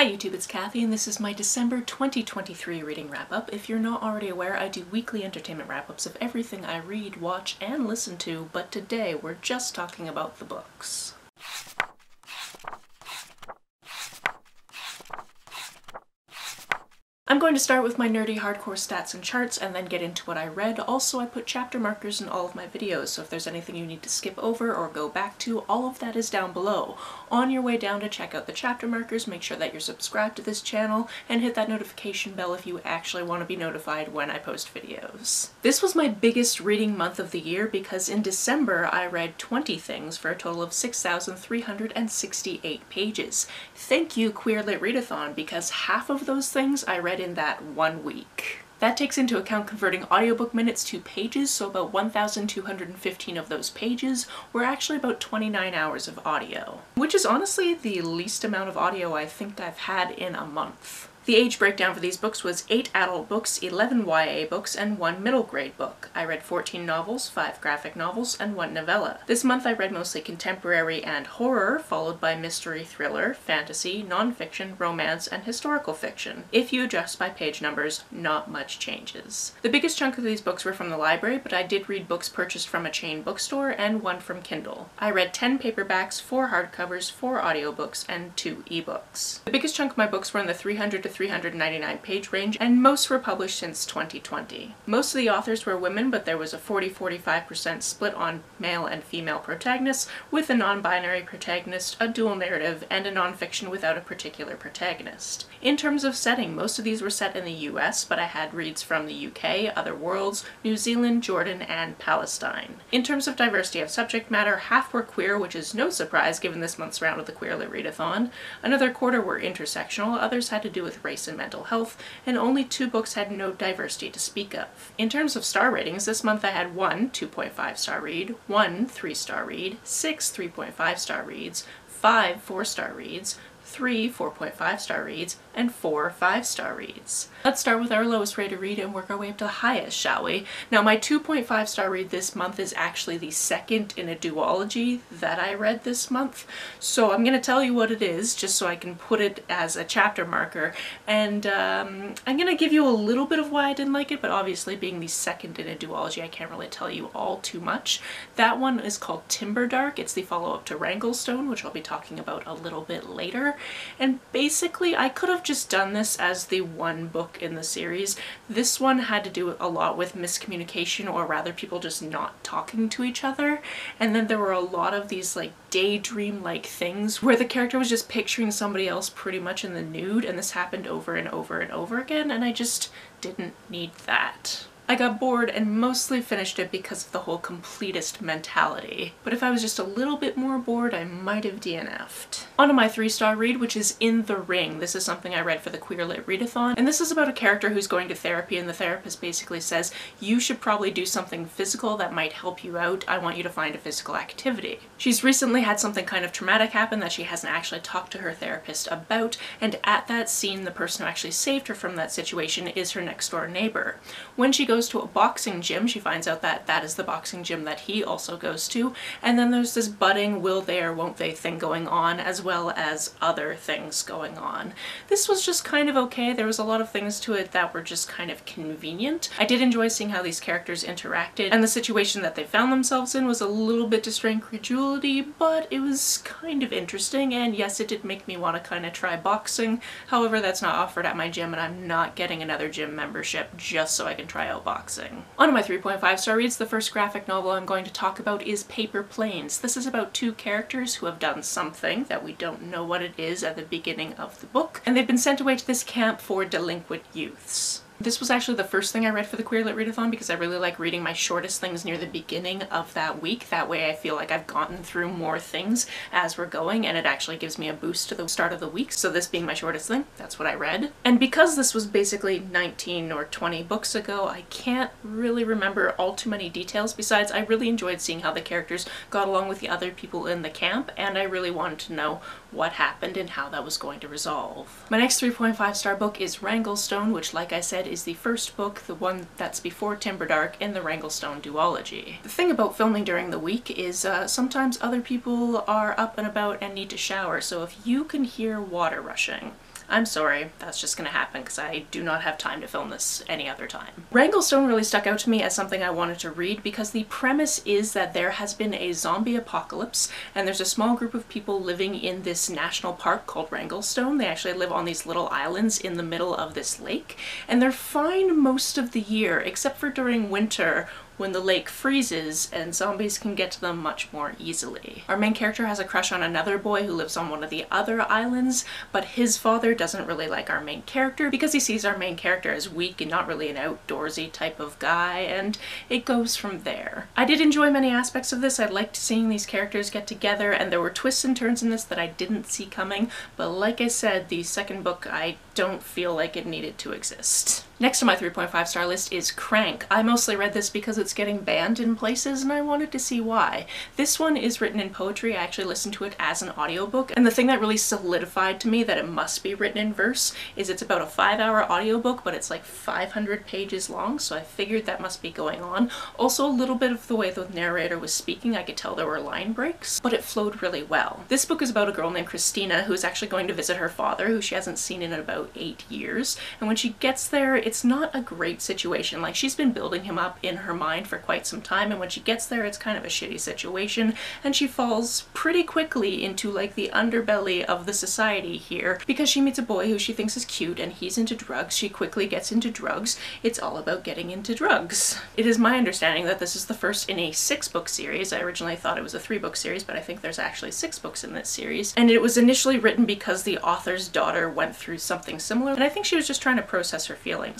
Hi YouTube, it's Kathy and this is my December 2023 reading wrap-up. If you're not already aware, I do weekly entertainment wrap-ups of everything I read, watch, and listen to, but today we're just talking about the books. I'm going to start with my nerdy hardcore stats and charts and then get into what I read. Also, I put chapter markers in all of my videos, so if there's anything you need to skip over or go back to, all of that is down below. On your way down to check out the chapter markers, make sure that you're subscribed to this channel and hit that notification bell if you actually want to be notified when I post videos. This was my biggest reading month of the year because in December I read 20 things for a total of 6,368 pages. Thank you Queer Lit Readathon because half of those things I read in that one week. That takes into account converting audiobook minutes to pages, so about 1,215 of those pages were actually about 29 hours of audio, which is honestly the least amount of audio I think I've had in a month. The age breakdown for these books was 8 adult books, 11 YA books, and 1 middle grade book. I read 14 novels, 5 graphic novels, and 1 novella. This month I read mostly contemporary and horror, followed by mystery, thriller, fantasy, nonfiction, romance, and historical fiction. If you adjust by page numbers, not much changes. The biggest chunk of these books were from the library, but I did read books purchased from a chain bookstore and one from Kindle. I read 10 paperbacks, 4 hardcovers, 4 audiobooks, and 2 ebooks. The biggest chunk of my books were in the 300 to 399 page range, and most were published since 2020. Most of the authors were women, but there was a 40-45% split on male and female protagonists, with a non-binary protagonist, a dual narrative, and a non-fiction without a particular protagonist. In terms of setting, most of these were set in the US, but I had reads from the UK, other worlds, New Zealand, Jordan, and Palestine. In terms of diversity of subject matter, half were queer, which is no surprise given this month's round of the Queer Lit Readathon. Another quarter were intersectional, others had to do with race and mental health, and only two books had no diversity to speak of. In terms of star ratings, this month I had one 2.5 star read, one 3 star read, six 3.5 star reads, five 4 star reads, three 4.5 star reads, and four 5 star reads. Let's start with our lowest rated read and work our way up to the highest, shall we? Now my 2.5 star read this month is actually the second in a duology that I read this month, so I'm going to tell you what it is just so I can put it as a chapter marker, and um, I'm going to give you a little bit of why I didn't like it, but obviously being the second in a duology I can't really tell you all too much. That one is called Timberdark, it's the follow-up to Wranglestone, which I'll be talking about a little bit later, and basically I could have just done this as the one book in the series. This one had to do a lot with miscommunication or rather people just not talking to each other and then there were a lot of these like daydream like things where the character was just picturing somebody else pretty much in the nude and this happened over and over and over again and I just didn't need that. I got bored and mostly finished it because of the whole completist mentality. But if I was just a little bit more bored, I might have DNF'd. On to my three-star read, which is In the Ring. This is something I read for the Queer Lit Readathon, and this is about a character who's going to therapy and the therapist basically says, you should probably do something physical that might help you out. I want you to find a physical activity. She's recently had something kind of traumatic happen that she hasn't actually talked to her therapist about, and at that scene, the person who actually saved her from that situation is her next door neighbor. When she goes goes to a boxing gym. She finds out that that is the boxing gym that he also goes to. And then there's this budding will they or won't they thing going on as well as other things going on. This was just kind of okay. There was a lot of things to it that were just kind of convenient. I did enjoy seeing how these characters interacted and the situation that they found themselves in was a little bit to strain credulity, but it was kind of interesting and yes, it did make me want to kind of try boxing. However, that's not offered at my gym and I'm not getting another gym membership just so I can try out boxing. On my 3.5 star reads, the first graphic novel I'm going to talk about is Paper Planes. This is about two characters who have done something that we don't know what it is at the beginning of the book, and they've been sent away to this camp for delinquent youths. This was actually the first thing I read for the Queer Lit Readathon because I really like reading my shortest things near the beginning of that week. That way I feel like I've gotten through more things as we're going and it actually gives me a boost to the start of the week. So this being my shortest thing, that's what I read. And because this was basically 19 or 20 books ago, I can't really remember all too many details. Besides, I really enjoyed seeing how the characters got along with the other people in the camp and I really wanted to know what happened and how that was going to resolve. My next 3.5 star book is Wranglestone, which like I said is the first book, the one that's before Timberdark in the Wranglestone duology. The thing about filming during the week is uh, sometimes other people are up and about and need to shower, so if you can hear water rushing, I'm sorry, that's just gonna happen because I do not have time to film this any other time. Wranglestone really stuck out to me as something I wanted to read because the premise is that there has been a zombie apocalypse and there's a small group of people living in this national park called Wranglestone. They actually live on these little islands in the middle of this lake and they're fine most of the year except for during winter when the lake freezes and zombies can get to them much more easily. Our main character has a crush on another boy who lives on one of the other islands, but his father doesn't really like our main character because he sees our main character as weak and not really an outdoorsy type of guy, and it goes from there. I did enjoy many aspects of this. I liked seeing these characters get together, and there were twists and turns in this that I didn't see coming, but like I said, the second book I don't feel like it needed to exist. Next on my 3.5 star list is Crank. I mostly read this because it's getting banned in places and I wanted to see why. This one is written in poetry. I actually listened to it as an audiobook and the thing that really solidified to me that it must be written in verse is it's about a five hour audiobook but it's like 500 pages long so I figured that must be going on. Also a little bit of the way the narrator was speaking I could tell there were line breaks but it flowed really well. This book is about a girl named Kristina who is actually going to visit her father who she hasn't seen in about eight years and when she gets there it's not a great situation. Like she's been building him up in her mind for quite some time and when she gets there it's kind of a shitty situation and she falls pretty quickly into like the underbelly of the society here because she meets a boy who she thinks is cute and he's into drugs. She quickly gets into drugs. It's all about getting into drugs. It is my understanding that this is the first in a six book series. I originally thought it was a three book series but I think there's actually six books in this series and it was initially written because the author's daughter went through something similar and I think she was just trying to process her feelings.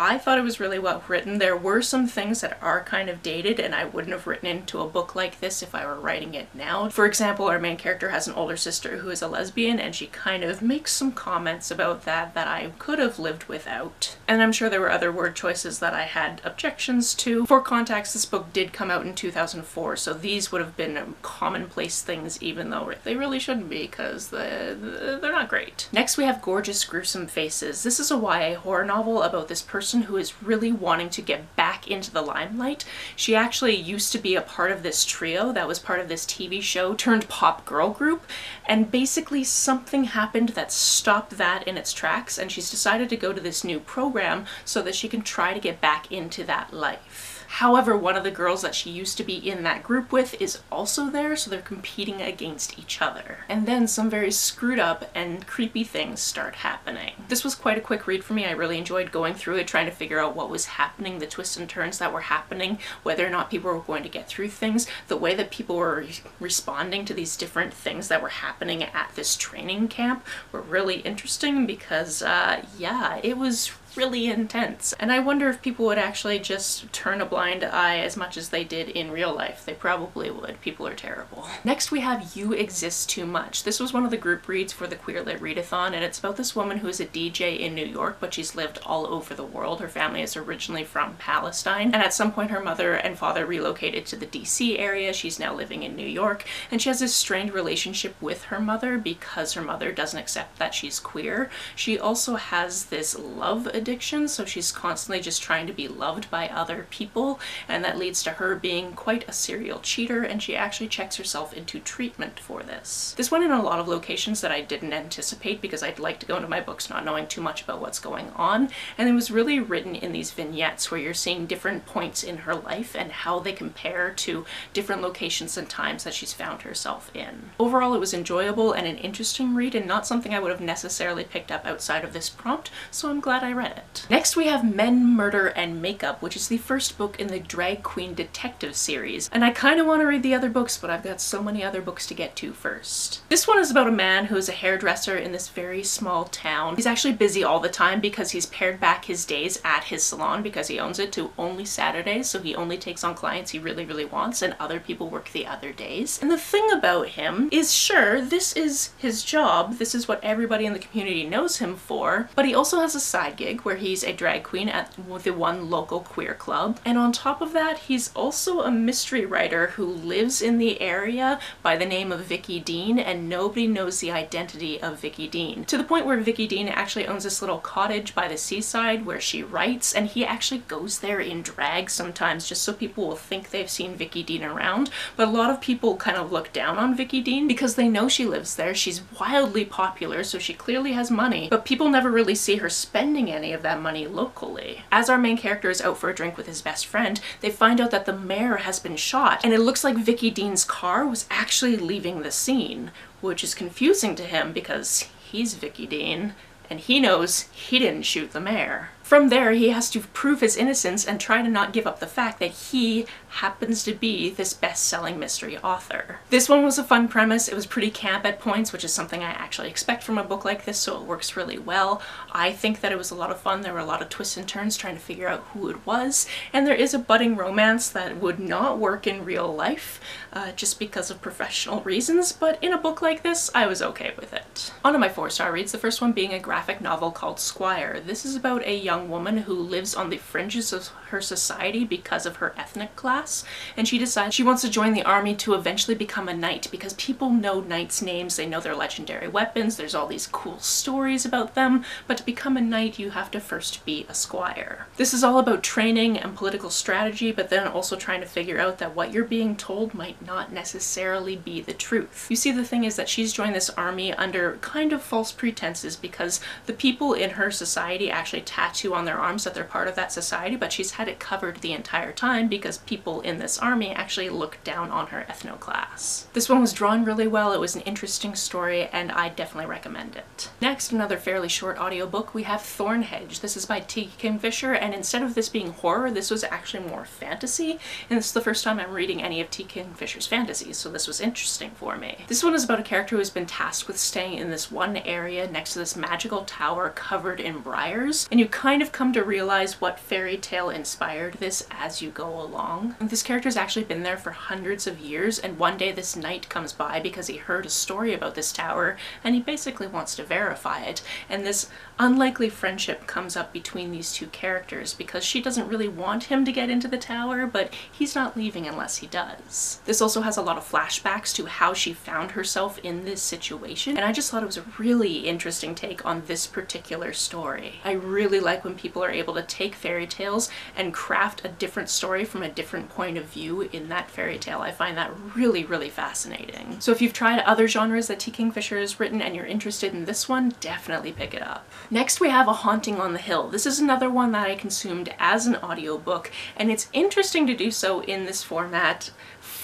I thought it was really well written. There were some things that are kind of dated and I wouldn't have written into a book like this if I were writing it now. For example, our main character has an older sister who is a lesbian and she kind of makes some comments about that that I could have lived without. And I'm sure there were other word choices that I had objections to. For context, this book did come out in 2004, so these would have been commonplace things even though they really shouldn't be because they're not great. Next we have Gorgeous Gruesome Faces. This is a YA horror novel about this person person who is really wanting to get back into the limelight. She actually used to be a part of this trio that was part of this TV show turned pop girl group and basically something happened that stopped that in its tracks and she's decided to go to this new program so that she can try to get back into that life. However, one of the girls that she used to be in that group with is also there, so they're competing against each other. And then some very screwed up and creepy things start happening. This was quite a quick read for me. I really enjoyed going through it, trying to figure out what was happening, the twists and turns that were happening, whether or not people were going to get through things, the way that people were responding to these different things that were happening at this training camp were really interesting because, uh, yeah, it was really intense. And I wonder if people would actually just turn a blind eye as much as they did in real life. They probably would. People are terrible. Next we have You Exist Too Much. This was one of the group reads for the Queer Lit Readathon and it's about this woman who is a DJ in New York but she's lived all over the world. Her family is originally from Palestine and at some point her mother and father relocated to the DC area. She's now living in New York and she has this strained relationship with her mother because her mother doesn't accept that she's queer. She also has this love addiction so she's constantly just trying to be loved by other people, and that leads to her being quite a serial cheater, and she actually checks herself into treatment for this. This went in a lot of locations that I didn't anticipate because I'd like to go into my books not knowing too much about what's going on, and it was really written in these vignettes where you're seeing different points in her life and how they compare to different locations and times that she's found herself in. Overall, it was enjoyable and an interesting read and not something I would have necessarily picked up outside of this prompt, so I'm glad I read Next we have Men, Murder, and Makeup, which is the first book in the Drag Queen Detective series. And I kind of want to read the other books, but I've got so many other books to get to first. This one is about a man who is a hairdresser in this very small town. He's actually busy all the time because he's pared back his days at his salon because he owns it to only Saturdays, so he only takes on clients he really, really wants, and other people work the other days. And the thing about him is, sure, this is his job, this is what everybody in the community knows him for, but he also has a side gig where he's a drag queen at the one local queer club. And on top of that, he's also a mystery writer who lives in the area by the name of Vicky Dean and nobody knows the identity of Vicky Dean. To the point where Vicky Dean actually owns this little cottage by the seaside where she writes and he actually goes there in drag sometimes just so people will think they've seen Vicky Dean around. But a lot of people kind of look down on Vicky Dean because they know she lives there. She's wildly popular so she clearly has money but people never really see her spending any of that money locally. As our main character is out for a drink with his best friend, they find out that the mayor has been shot and it looks like Vicky Dean's car was actually leaving the scene, which is confusing to him because he's Vicky Dean and he knows he didn't shoot the mayor. From there, he has to prove his innocence and try to not give up the fact that he happens to be this best-selling mystery author. This one was a fun premise. It was pretty camp at points, which is something I actually expect from a book like this, so it works really well. I think that it was a lot of fun. There were a lot of twists and turns trying to figure out who it was, and there is a budding romance that would not work in real life uh, just because of professional reasons, but in a book like this, I was okay with it. On to my four-star reads, the first one being a graphic novel called Squire. This is about a young young woman who lives on the fringes of her society because of her ethnic class and she decides she wants to join the army to eventually become a knight because people know knights names they know their legendary weapons there's all these cool stories about them but to become a knight you have to first be a squire. This is all about training and political strategy but then also trying to figure out that what you're being told might not necessarily be the truth. You see the thing is that she's joined this army under kind of false pretenses because the people in her society actually tattoo tattoo on their arms that they're part of that society, but she's had it covered the entire time because people in this army actually look down on her ethno class. This one was drawn really well, it was an interesting story, and I definitely recommend it. Next, another fairly short audiobook, we have Thornhedge. This is by T. Kingfisher, and instead of this being horror, this was actually more fantasy, and this is the first time I'm reading any of T. Kingfisher's fantasies, so this was interesting for me. This one is about a character who has been tasked with staying in this one area next to this magical tower covered in briars, and you kind kind of come to realize what fairy tale inspired this as you go along. This character's actually been there for hundreds of years and one day this knight comes by because he heard a story about this tower and he basically wants to verify it. And this unlikely friendship comes up between these two characters because she doesn't really want him to get into the tower, but he's not leaving unless he does. This also has a lot of flashbacks to how she found herself in this situation, and I just thought it was a really interesting take on this particular story. I really like when people are able to take fairy tales and craft a different story from a different point of view in that fairy tale. I find that really, really fascinating. So if you've tried other genres that T. Kingfisher has written and you're interested in this one, definitely pick it up. Next we have A Haunting on the Hill. This is another one that I consumed as an audiobook and it's interesting to do so in this format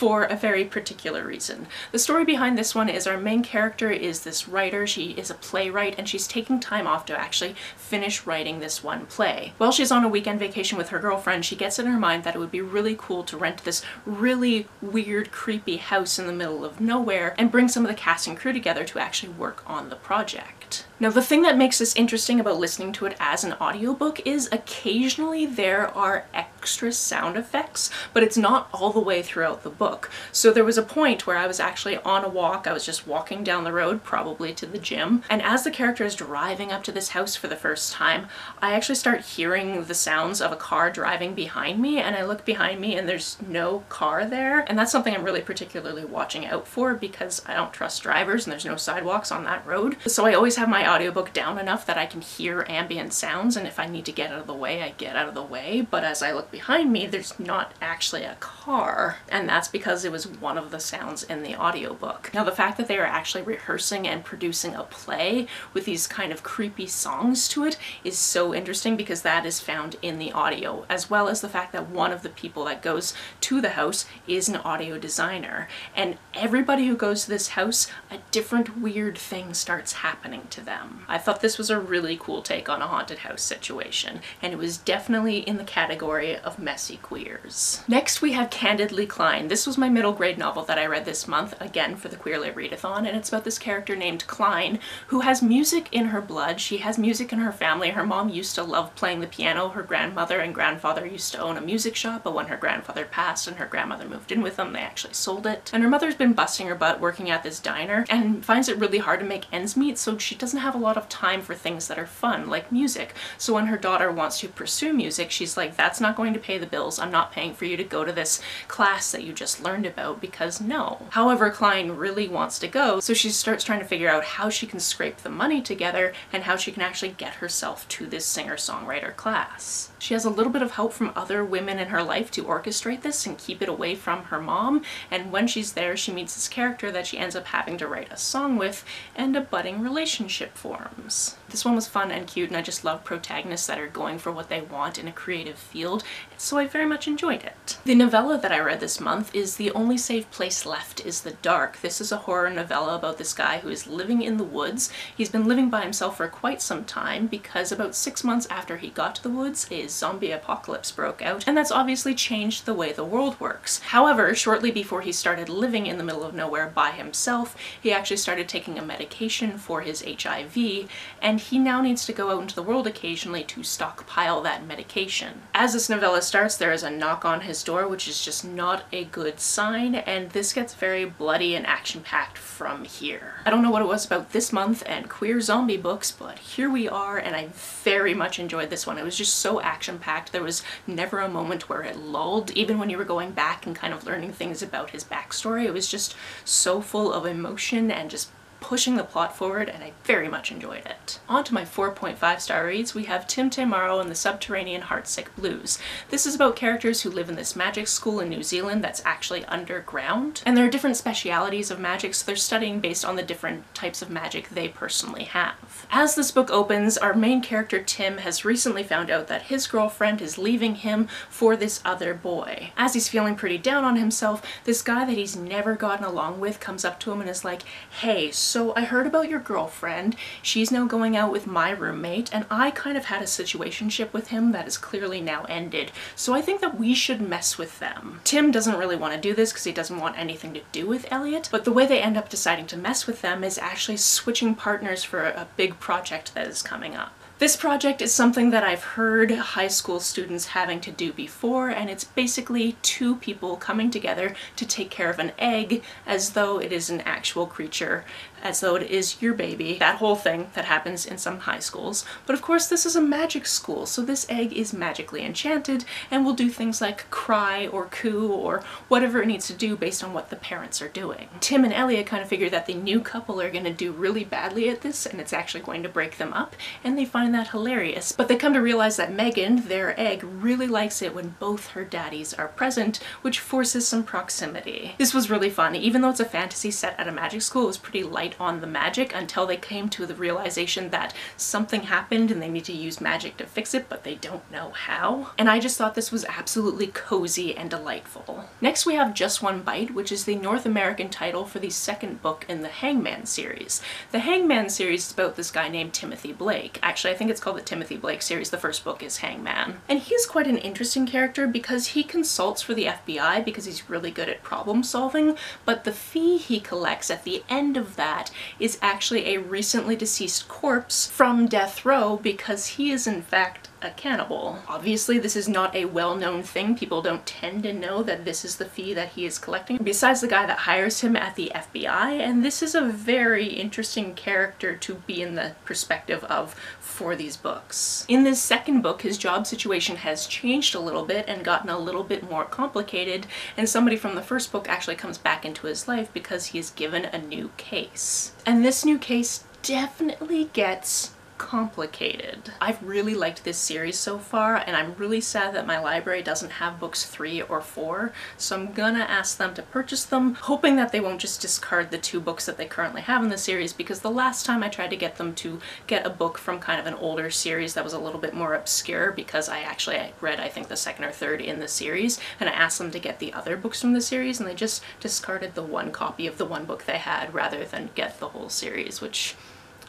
for a very particular reason. The story behind this one is our main character is this writer, she is a playwright, and she's taking time off to actually finish writing this one play. While she's on a weekend vacation with her girlfriend, she gets in her mind that it would be really cool to rent this really weird, creepy house in the middle of nowhere and bring some of the cast and crew together to actually work on the project. Now the thing that makes this interesting about listening to it as an audiobook is occasionally there are extra sound effects, but it's not all the way throughout the book. So there was a point where I was actually on a walk, I was just walking down the road, probably to the gym, and as the character is driving up to this house for the first time, I actually start hearing the sounds of a car driving behind me, and I look behind me and there's no car there, and that's something I'm really particularly watching out for because I don't trust drivers and there's no sidewalks on that road. So I always have my audiobook down enough that I can hear ambient sounds and if I need to get out of the way, I get out of the way. But as I look behind me, there's not actually a car. And that's because it was one of the sounds in the audiobook. Now the fact that they are actually rehearsing and producing a play with these kind of creepy songs to it is so interesting because that is found in the audio, as well as the fact that one of the people that goes to the house is an audio designer. And everybody who goes to this house, a different weird thing starts happening to them them. I thought this was a really cool take on a haunted house situation, and it was definitely in the category of messy queers. Next we have Candidly Cline. This was my middle grade novel that I read this month, again for the Queer Lit Readathon, and it's about this character named Cline who has music in her blood. She has music in her family. Her mom used to love playing the piano. Her grandmother and grandfather used to own a music shop, but when her grandfather passed and her grandmother moved in with them, they actually sold it. And her mother's been busting her butt working at this diner and finds it really hard to make ends meet, so she doesn't have a lot of time for things that are fun, like music. So when her daughter wants to pursue music, she's like, that's not going to pay the bills. I'm not paying for you to go to this class that you just learned about because no. However, Cline really wants to go, so she starts trying to figure out how she can scrape the money together and how she can actually get herself to this singer-songwriter class. She has a little bit of help from other women in her life to orchestrate this and keep it away from her mom, and when she's there, she meets this character that she ends up having to write a song with, and a budding relationship forms. This one was fun and cute, and I just love protagonists that are going for what they want in a creative field, so I very much enjoyed it. The novella that I read this month is The Only Safe Place Left is the Dark. This is a horror novella about this guy who is living in the woods. He's been living by himself for quite some time because about six months after he got to the woods, a zombie apocalypse broke out, and that's obviously changed the way the world works. However, shortly before he started living in the middle of nowhere by himself, he actually started taking a medication for his HIV, and he now needs to go out into the world occasionally to stockpile that medication. As this novella there is a knock on his door, which is just not a good sign, and this gets very bloody and action-packed from here. I don't know what it was about this month and queer zombie books, but here we are, and I very much enjoyed this one. It was just so action-packed. There was never a moment where it lulled, even when you were going back and kind of learning things about his backstory. It was just so full of emotion and just pushing the plot forward and I very much enjoyed it. On to my 4.5 star reads, we have Tim Tamaro and the Subterranean Heartsick Blues. This is about characters who live in this magic school in New Zealand that's actually underground. And there are different specialities of magic, so they're studying based on the different types of magic they personally have. As this book opens, our main character Tim has recently found out that his girlfriend is leaving him for this other boy. As he's feeling pretty down on himself, this guy that he's never gotten along with comes up to him and is like, hey, I heard about your girlfriend. She's now going out with my roommate, and I kind of had a situationship with him that is clearly now ended. So I think that we should mess with them. Tim doesn't really want to do this because he doesn't want anything to do with Elliot, but the way they end up deciding to mess with them is actually switching partners for a big project that is coming up. This project is something that I've heard high school students having to do before, and it's basically two people coming together to take care of an egg as though it is an actual creature as though it is your baby. That whole thing that happens in some high schools. But of course this is a magic school, so this egg is magically enchanted and will do things like cry or coo or whatever it needs to do based on what the parents are doing. Tim and Elliot kind of figure that the new couple are going to do really badly at this and it's actually going to break them up and they find that hilarious. But they come to realize that Megan, their egg, really likes it when both her daddies are present, which forces some proximity. This was really fun. Even though it's a fantasy set at a magic school, it was pretty light on the magic until they came to the realization that something happened and they need to use magic to fix it, but they don't know how. And I just thought this was absolutely cozy and delightful. Next we have Just One Bite, which is the North American title for the second book in the Hangman series. The Hangman series is about this guy named Timothy Blake. Actually, I think it's called the Timothy Blake series. The first book is Hangman. And he's quite an interesting character because he consults for the FBI because he's really good at problem solving, but the fee he collects at the end of that is actually a recently deceased corpse from death row because he is in fact a cannibal. Obviously this is not a well-known thing. People don't tend to know that this is the fee that he is collecting besides the guy that hires him at the FBI and this is a very interesting character to be in the perspective of for these books. In this second book his job situation has changed a little bit and gotten a little bit more complicated and somebody from the first book actually comes back into his life because he is given a new case. And this new case definitely gets complicated. I've really liked this series so far and I'm really sad that my library doesn't have books three or four so I'm gonna ask them to purchase them hoping that they won't just discard the two books that they currently have in the series because the last time I tried to get them to get a book from kind of an older series that was a little bit more obscure because I actually read I think the second or third in the series and I asked them to get the other books from the series and they just discarded the one copy of the one book they had rather than get the whole series which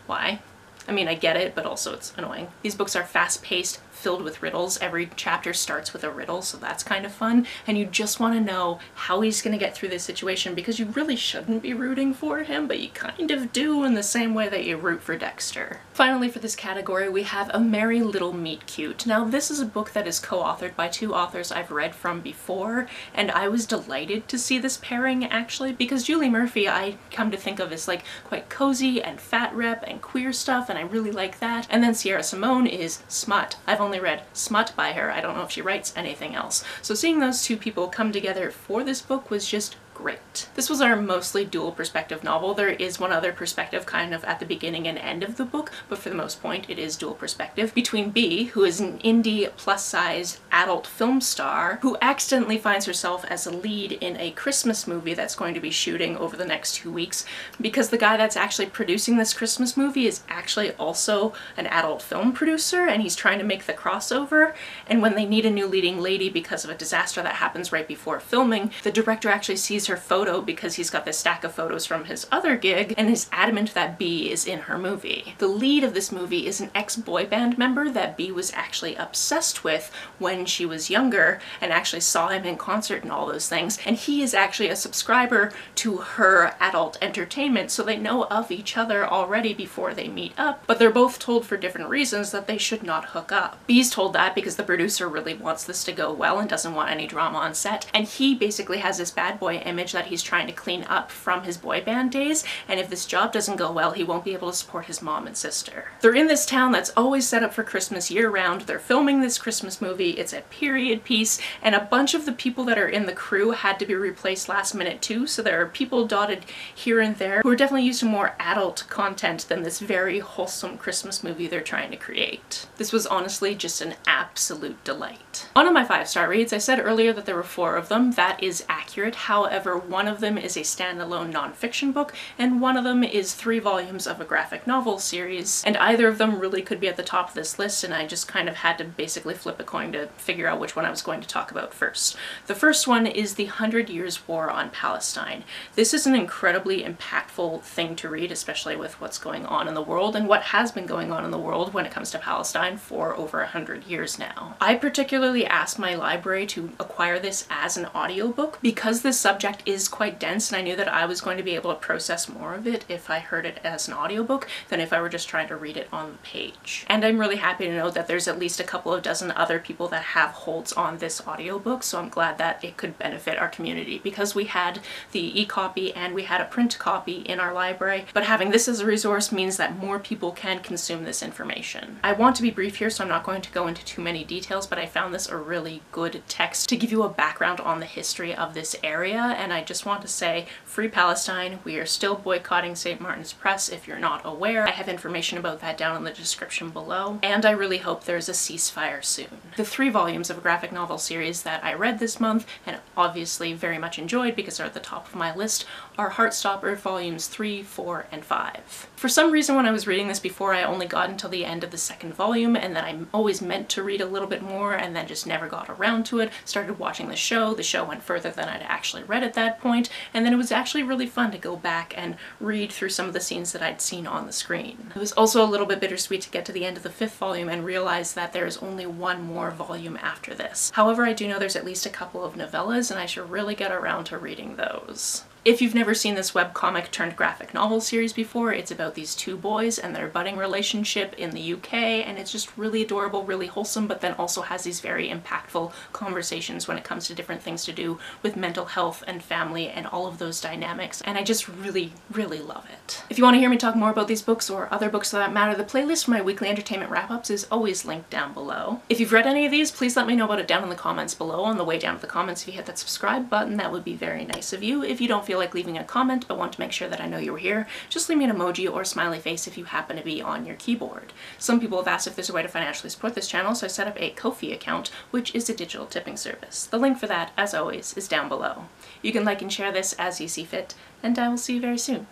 why? I mean, I get it, but also it's annoying. These books are fast-paced, filled with riddles. Every chapter starts with a riddle, so that's kind of fun. And you just want to know how he's going to get through this situation because you really shouldn't be rooting for him, but you kind of do in the same way that you root for Dexter. Finally for this category we have A Merry Little Meet Cute. Now this is a book that is co-authored by two authors I've read from before and I was delighted to see this pairing actually because Julie Murphy I come to think of as like quite cozy and fat rep and queer stuff and and I really like that. And then Sierra Simone is smut. I've only read smut by her. I don't know if she writes anything else. So seeing those two people come together for this book was just great. This was our mostly dual perspective novel. There is one other perspective kind of at the beginning and end of the book, but for the most point it is dual perspective between Bee, who is an indie plus-size adult film star who accidentally finds herself as a lead in a Christmas movie that's going to be shooting over the next two weeks because the guy that's actually producing this Christmas movie is actually also an adult film producer and he's trying to make the crossover and when they need a new leading lady because of a disaster that happens right before filming, the director actually sees her photo because he's got this stack of photos from his other gig and is adamant that Bee is in her movie. The lead of this movie is an ex-boy band member that Bee was actually obsessed with when she was younger and actually saw him in concert and all those things. And he is actually a subscriber to her adult entertainment, so they know of each other already before they meet up, but they're both told for different reasons that they should not hook up. Bee's told that because the producer really wants this to go well and doesn't want any drama on set, and he basically has this bad boy image that he's trying to clean up from his boy band days, and if this job doesn't go well, he won't be able to support his mom and sister. They're in this town that's always set up for Christmas year round. They're filming this Christmas movie. It's a period piece, and a bunch of the people that are in the crew had to be replaced last minute too, so there are people dotted here and there who are definitely used to more adult content than this very wholesome Christmas movie they're trying to create. This was honestly just an absolute delight. One of my five-star reads, I said earlier that there were four of them. That is accurate. However, However, one of them is a standalone nonfiction book, and one of them is three volumes of a graphic novel series, and either of them really could be at the top of this list, and I just kind of had to basically flip a coin to figure out which one I was going to talk about first. The first one is The Hundred Years' War on Palestine. This is an incredibly impactful thing to read, especially with what's going on in the world and what has been going on in the world when it comes to Palestine for over a hundred years now. I particularly asked my library to acquire this as an audiobook because this subject is quite dense and I knew that I was going to be able to process more of it if I heard it as an audiobook than if I were just trying to read it on the page. And I'm really happy to know that there's at least a couple of dozen other people that have holds on this audiobook so I'm glad that it could benefit our community because we had the e-copy and we had a print copy in our library but having this as a resource means that more people can consume this information. I want to be brief here so I'm not going to go into too many details but I found this a really good text to give you a background on the history of this area and I just want to say, Free Palestine, we are still boycotting St. Martin's Press if you're not aware. I have information about that down in the description below, and I really hope there's a ceasefire soon. The three volumes of a graphic novel series that I read this month, and obviously very much enjoyed because they're at the top of my list, are Heartstopper volumes 3, 4, and 5. For some reason when I was reading this before I only got until the end of the second volume and then I always meant to read a little bit more and then just never got around to it. Started watching the show, the show went further than I'd actually read at that point, and then it was actually really fun to go back and read through some of the scenes that I'd seen on the screen. It was also a little bit bittersweet to get to the end of the fifth volume and realize that there is only one more volume after this. However, I do know there's at least a couple of novellas and I should really get around to reading those. If you've never seen this webcomic turned graphic novel series before, it's about these two boys and their budding relationship in the UK and it's just really adorable, really wholesome, but then also has these very impactful conversations when it comes to different things to do with mental health and family and all of those dynamics and I just really, really love it. If you want to hear me talk more about these books or other books for that matter, the playlist for my weekly entertainment wrap-ups is always linked down below. If you've read any of these, please let me know about it down in the comments below. On the way down to the comments, if you hit that subscribe button, that would be very nice of you. If you don't feel feel like leaving a comment but want to make sure that I know you were here, just leave me an emoji or smiley face if you happen to be on your keyboard. Some people have asked if there's a way to financially support this channel, so I set up a Ko-fi account, which is a digital tipping service. The link for that, as always, is down below. You can like and share this as you see fit, and I will see you very soon.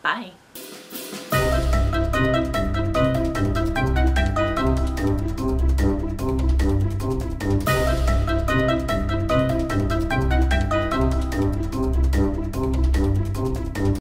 Bye!